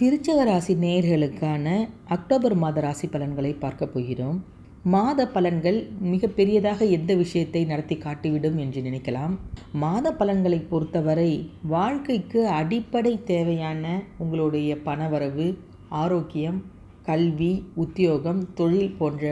விருச்சக ராசி நேயர்களுக்கான அக்டோபர் மாத ராசி பலன்களை பார்க்க போகிறோம். மாத பலன்கள் மிக பெரியதாக எந்த விஷயத்தை நடத்தி காட்டிவிடும் என்று நினைக்கலாம். மாத பலன்களை பொறுத்தவரை வாழ்க்கைக்கு அடிப்படை தேவையான உங்களுடைய பணவரவு ஆரோக்கியம் கல்வி உத்தியோகம் தொழில் போன்ற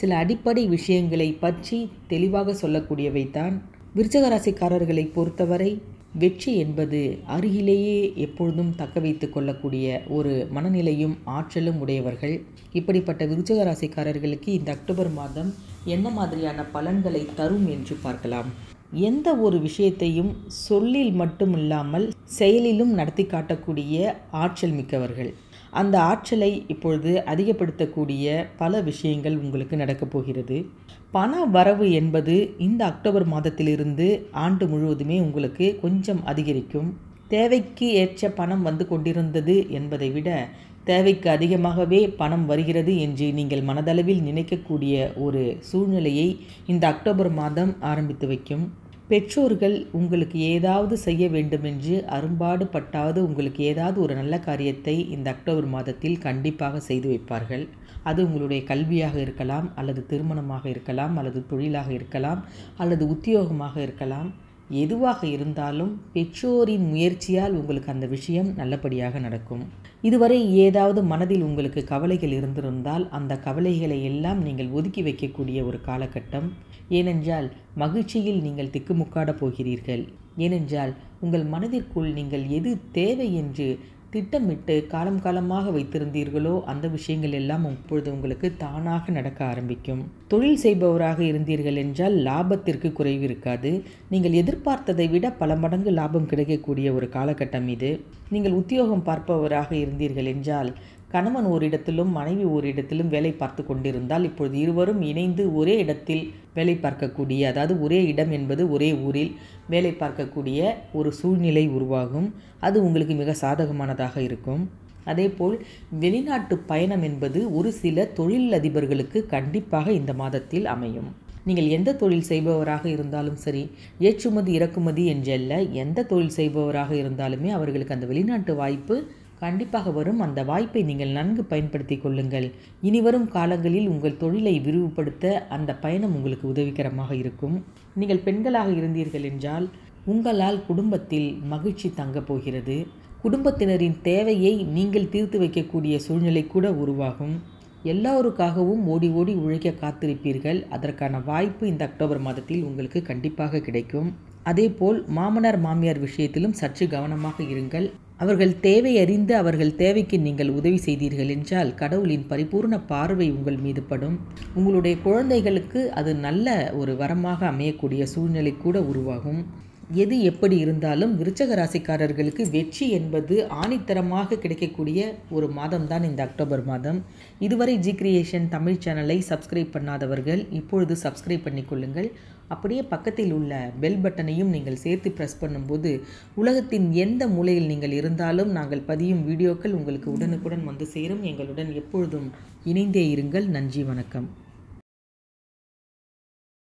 சில அடிப்படை விஷயங்களை பற்றி தெளிவாக சொல்லக்கூடியவை தான் விருச்சக ராசிக்காரர்களை பொறுத்தவரை வெற்றி என்பது அருகிலேயே எப்பொழுதும் தக்க வைத்து கொள்ளக்கூடிய ஒரு மனநிலையும் ஆற்றலும் உடையவர்கள். இப்படிப்பட்ட விருச்சக ராசிக்காரர்களுக்கு இந்த அக்டோபர் மாதம் என்ன மாதிரியான பலன்களை தரும் என்று பார்க்கலாம். எந்த ஒரு விஷயத்தையும் சொல்லில் மட்டும் இல்லாமல் செயலிலும் நடத்தி காட்டக்கூடிய ஆற்றல் மிக்கவர்கள். அந்த ஆற்றலை இப்பொழுது அதிகப்படுத்தக்கூடிய பல விஷயங்கள் உங்களுக்கு நடக்கப் போகிறது. பண வரவு என்பது இந்த அக்டோபர் மாதத்திலிருந்து ஆண்டு முழுவதுமே உங்களுக்கு கொஞ்சம் அதிகரிக்கும். தேவைக்கு ஏற்ற பணம் வந்து கொண்டிருந்தது என்பதை விட தேவைக்கு அதிகமாகவே பணம் வருகிறது என்று நீங்கள் மனதளவில் நினைக்கக்கூடிய ஒரு சூழ்நிலையை இந்த அக்டோபர் மாதம் ஆரம்பித்து வைக்கும். பெற்றோர்கள் உங்களுக்கு ஏதாவது செய்ய வேண்டுமென்று அரும்பாடு பட்டாவது உங்களுக்கு ஏதாவது ஒரு நல்ல காரியத்தை இந்த அக்டோபர் மாதத்தில் கண்டிப்பாக செய்து வைப்பார்கள். அது உங்களுடைய கல்வியாக இருக்கலாம் அல்லது திருமணமாக இருக்கலாம் அல்லது தொழிலாக இருக்கலாம் அல்லது உத்தியோகமாக இருக்கலாம். எதுவாக இருந்தாலும் பெற்றோரின் முயற்சியால் உங்களுக்கு அந்த விஷயம் நல்லபடியாக நடக்கும். இதுவரை ஏதாவது மனதில் உங்களுக்கு கவலைகள் இருந்திருந்தால் அந்த கவலைகளை எல்லாம் நீங்கள் ஒதுக்கி வைக்கக்கூடிய ஒரு காலகட்டம். ஏனென்றால் மகிழ்ச்சியில் நீங்கள் திக்குமுக்காட போகிறீர்கள். ஏனென்றால் உங்கள் மனதிற்குள் நீங்கள் எது தேவை என்று திட்டமிட்டு காலம் காலமாக வைத்திருந்தீர்களோ அந்த விஷயங்கள் எல்லாம் இப்பொழுது உங்களுக்கு தானாக நடக்க ஆரம்பிக்கும். தொழில் செய்பவராக இருந்தீர்கள் என்றால் லாபத்திற்கு குறைவு இருக்காது. நீங்கள் எதிர்பார்த்ததை விட பல மடங்கு லாபம் கிடைக்கக்கூடிய ஒரு காலகட்டம் இது. நீங்கள் உத்தியோகம் பார்ப்பவராக இருந்தீர்கள் என்றால் கணவன் ஓரிடத்திலும் மனைவி ஓரிடத்திலும் வேலை பார்த்து கொண்டிருந்தால் இப்பொழுது இருவரும் இணைந்து ஒரே இடத்தில் வேலை பார்க்கக்கூடிய அதாவது ஒரே இடம் என்பது ஒரே ஊரில் வேலை பார்க்கக்கூடிய ஒரு சூழ்நிலை உருவாகும். அது உங்களுக்கு மிக சாதகமானதாக இருக்கும். அதேபோல் வெளிநாட்டு பயணம் என்பது ஒரு சில தொழில் அதிபர்களுக்கு கண்டிப்பாக இந்த மாதத்தில் அமையும். நீங்கள் எந்த தொழில் செய்பவராக இருந்தாலும் சரி ஏற்றுமதி இறக்குமதி என்றல்ல எந்த தொழில் செய்பவராக இருந்தாலுமே அவர்களுக்கு அந்த வெளிநாட்டு வாய்ப்பு கண்டிப்பாக வரும். அந்த வாய்ப்பை நீங்கள் நன்கு பயன்படுத்தி கொள்ளுங்கள். இனி வரும் காலங்களில் உங்கள் தொழிலை விரிவுபடுத்த அந்த பயணம் உங்களுக்கு உதவிகரமாக இருக்கும். நீங்கள் பெண்களாக இருந்தீர்கள் என்றால் உங்களால் குடும்பத்தில் மகிழ்ச்சி தங்கப் போகிறது. குடும்பத்தினரின் தேவையை நீங்கள் தீர்த்து வைக்கக்கூடிய சூழ்நிலை கூட உருவாகும். எல்லோருக்காகவும் ஓடி ஓடி உழைக்க காத்திருப்பீர்கள். அதற்கான வாய்ப்பு இந்த அக்டோபர் மாதத்தில் உங்களுக்கு கண்டிப்பாக கிடைக்கும். அதேபோல் மாமனார் மாமியார் விஷயத்திலும் சற்று கவனமாக இருங்கள். அவர்கள் தேவை அறிந்து அவர்கள் தேவைக்கு நீங்கள் உதவி செய்தீர்கள் என்றால் கடவுளின் பரிபூர்ண பார்வை உங்கள் மீது படும். உங்களுடைய குழந்தைகளுக்கு அது நல்ல ஒரு வரமாக அமையக்கூடிய சூழ்நிலை கூட உருவாகும். எது எப்படி இருந்தாலும் விருச்சக ராசிக்காரர்களுக்கு வெற்றி என்பது ஆணித்தரமாக கிடைக்கக்கூடிய ஒரு மாதம் தான் இந்த அக்டோபர் மாதம். இதுவரை ஜி கிரியேஷன் தமிழ் சேனலை சப்ஸ்கிரைப் பண்ணாதவர்கள் இப்பொழுது சப்ஸ்கிரைப் பண்ணிக்கொள்ளுங்கள். அப்படியே பக்கத்தில் உள்ள பெல் பட்டனையும் நீங்கள் சேர்த்து ப்ரெஸ் பண்ணும்போது உலகத்தின் எந்த மூலையில் நீங்கள் இருந்தாலும் நாங்கள் பதியும் வீடியோக்கள் உங்களுக்கு உடனுக்குடன் வந்து சேரும். எங்களுடன் எப்பொழுதும் இணைந்தே இருங்கள். நன்றி வணக்கம்.